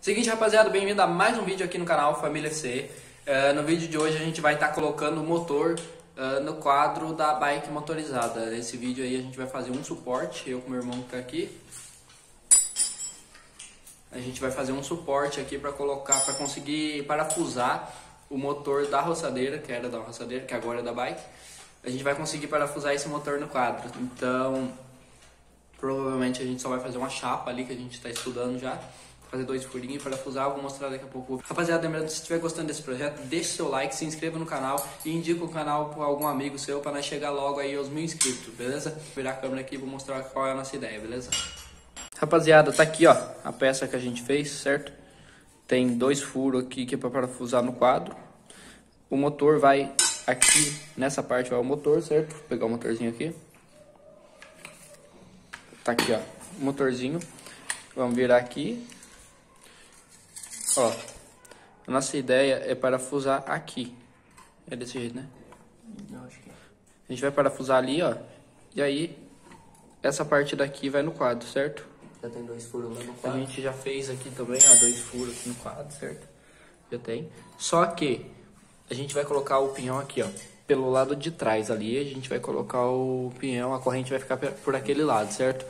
Seguinte, rapaziada, bem-vindo a mais um vídeo aqui no canal Família C. Uh, no vídeo de hoje a gente vai estar tá colocando o motor uh, no quadro da bike motorizada. Nesse vídeo aí a gente vai fazer um suporte, eu com meu irmão que tá aqui. A gente vai fazer um suporte aqui para colocar, para conseguir parafusar o motor da roçadeira, que era da roçadeira, que agora é da bike. A gente vai conseguir parafusar esse motor no quadro. Então, provavelmente a gente só vai fazer uma chapa ali que a gente está estudando já fazer dois furinhos para parafusar, vou mostrar daqui a pouco. Rapaziada, lembrando, se estiver gostando desse projeto, deixe seu like, se inscreva no canal e indica o canal para algum amigo seu para nós chegar logo aí aos mil inscritos, beleza? Vou virar a câmera aqui e vou mostrar qual é a nossa ideia, beleza? Rapaziada, tá aqui ó, a peça que a gente fez, certo? Tem dois furos aqui que é para parafusar no quadro. O motor vai aqui, nessa parte vai o motor, certo? Vou pegar o motorzinho aqui. Tá aqui ó, motorzinho. Vamos virar aqui Ó, a nossa ideia é parafusar aqui. É desse jeito, né? Não, acho que é. A gente vai parafusar ali, ó. E aí, essa parte daqui vai no quadro, certo? Já tem dois furos lá no quadro. A gente já fez aqui também, ó, dois furos aqui no quadro, certo? Já tem. Só que a gente vai colocar o pinhão aqui, ó. Pelo lado de trás ali, a gente vai colocar o pinhão, a corrente vai ficar por aquele lado, certo?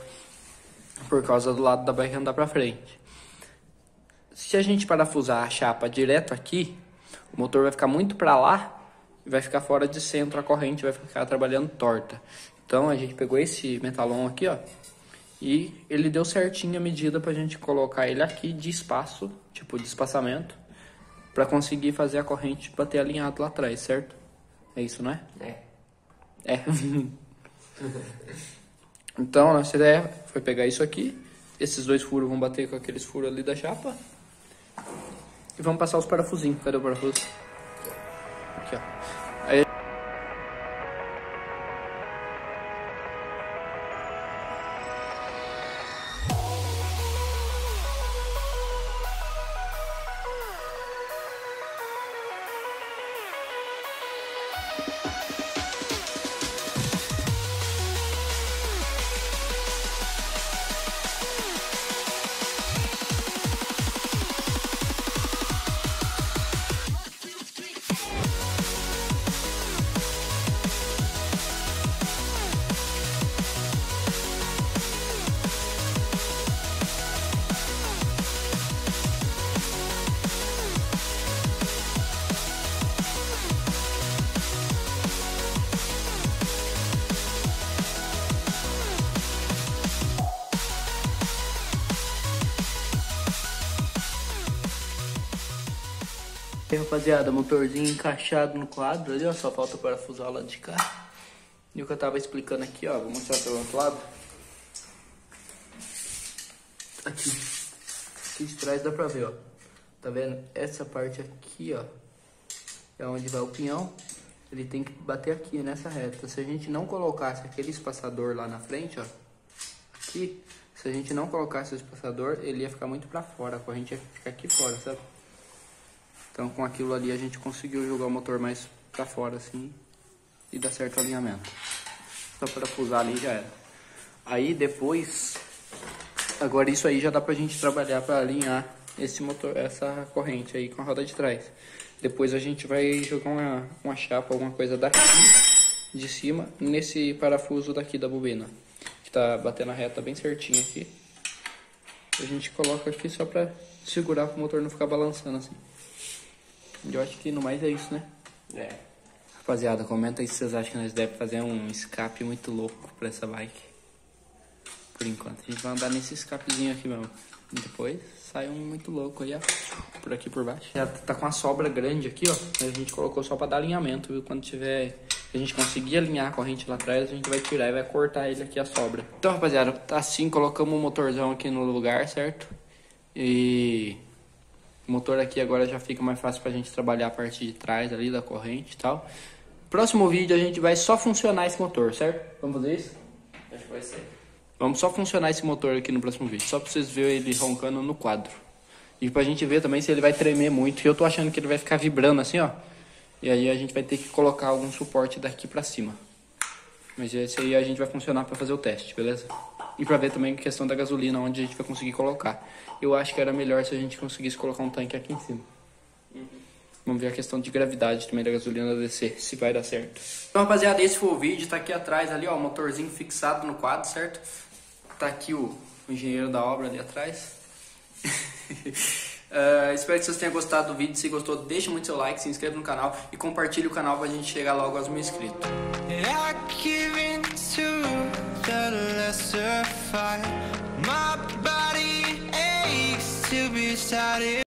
Por causa do lado da bike andar pra frente. Se a gente parafusar a chapa direto aqui, o motor vai ficar muito para lá e vai ficar fora de centro, a corrente vai ficar trabalhando torta. Então a gente pegou esse metalon aqui, ó, e ele deu certinho a medida para a gente colocar ele aqui de espaço, tipo de espaçamento, para conseguir fazer a corrente bater alinhado lá atrás, certo? É isso, não é? É. É. então, nossa ideia foi pegar isso aqui. Esses dois furos vão bater com aqueles furos ali da chapa. E vamos passar os parafusinhos. Cadê o parafuso? Aqui, ó. Aí rapaziada, motorzinho encaixado no quadro ali, ó, só falta parafusar lado de cá. E o que eu tava explicando aqui, ó, vou mostrar pelo outro lado. Aqui. Aqui de trás dá pra ver, ó. Tá vendo? Essa parte aqui, ó, é onde vai o pinhão. Ele tem que bater aqui, nessa reta. Se a gente não colocasse aquele espaçador lá na frente, ó, aqui, se a gente não colocasse o espaçador, ele ia ficar muito pra fora, a corrente ia ficar aqui fora, sabe? Então com aquilo ali a gente conseguiu jogar o motor mais pra fora assim e dar certo o alinhamento. Só parafusar ali já era. Aí depois, agora isso aí já dá pra gente trabalhar para alinhar esse motor, essa corrente aí com a roda de trás. Depois a gente vai jogar uma, uma chapa, alguma coisa daqui de cima nesse parafuso daqui da bobina. Que tá batendo a reta bem certinho aqui. A gente coloca aqui só pra segurar para o motor não ficar balançando assim. Eu acho que no mais é isso, né? É. Rapaziada, comenta aí se vocês acham que nós devemos fazer um escape muito louco pra essa bike. Por enquanto. A gente vai andar nesse escapezinho aqui mesmo. E depois sai um muito louco aí, ó. Por aqui por baixo. Já tá com a sobra grande aqui, ó. A gente colocou só pra dar alinhamento, viu? Quando tiver... A gente conseguir alinhar a corrente lá atrás, a gente vai tirar e vai cortar ele aqui a sobra. Então, rapaziada, assim colocamos o motorzão aqui no lugar, certo? E o motor aqui agora já fica mais fácil pra gente trabalhar a parte de trás ali da corrente e tal. Próximo vídeo a gente vai só funcionar esse motor, certo? Vamos fazer isso? Acho que vai ser. Vamos só funcionar esse motor aqui no próximo vídeo, só pra vocês verem ele roncando no quadro. E pra gente ver também se ele vai tremer muito, eu tô achando que ele vai ficar vibrando assim, ó. E aí a gente vai ter que colocar algum suporte daqui pra cima. Mas esse aí a gente vai funcionar pra fazer o teste, beleza? E pra ver também a questão da gasolina, onde a gente vai conseguir colocar. Eu acho que era melhor se a gente conseguisse colocar um tanque aqui em cima. Vamos ver a questão de gravidade também da gasolina descer, se vai dar certo. Então, rapaziada, esse foi o vídeo. Tá aqui atrás ali, ó, o motorzinho fixado no quadro, certo? Tá aqui o, o engenheiro da obra ali atrás. Uh, espero que vocês tenham gostado do vídeo. Se gostou, deixa muito seu like, se inscreva no canal e compartilhe o canal pra gente chegar logo aos mil inscritos. a lesser fight. My body aches to be started.